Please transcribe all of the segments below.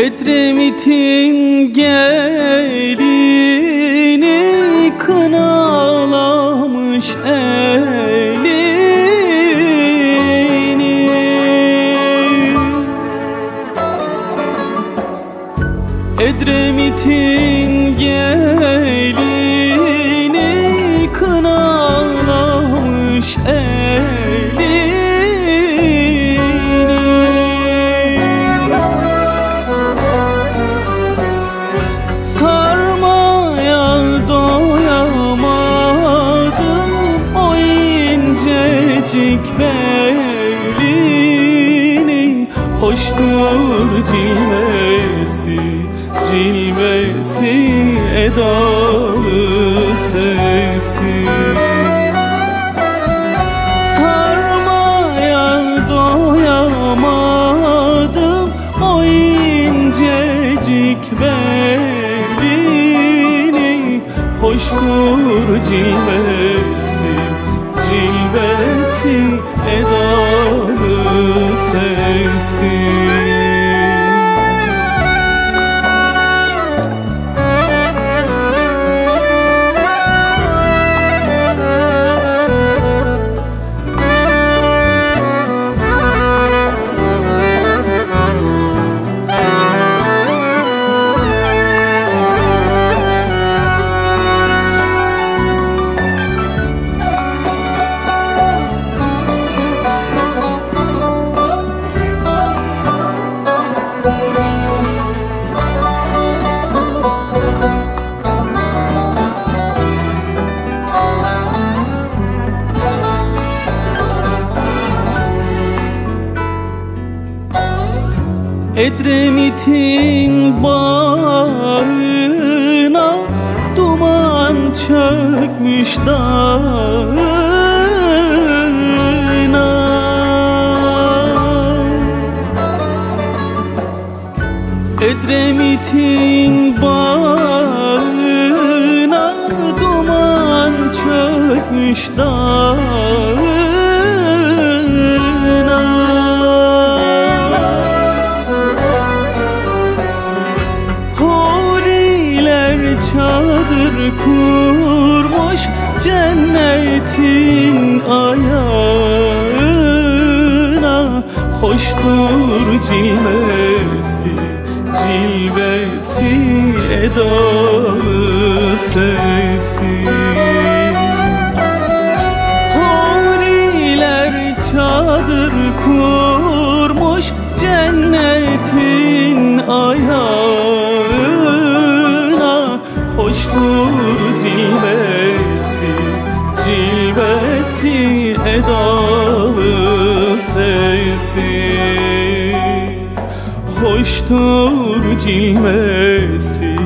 Edremit'in gelini kınalamış elini. Edremit'in gelini incecik belini Hoştur cilvesi, cilvesi edalı sesi. Sarmaya doyamadım o incecik belini Hoştur cilvesi, Edremit'in bağına duman çökmüş dağına. Edremit'in bağına duman çökmüş dağına çadır kurmuş cennetin ayağına. Hoştur cilvesi, cilvesi edalı sesi. Huriler çadır kurmuş cennetin ayağına Hoştur cilvesi, cilvesi edalı sesi. Hoştur cilvesi,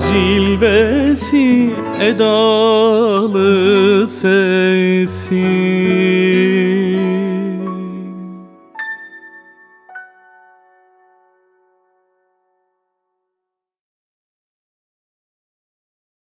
cilvesi edalı sesi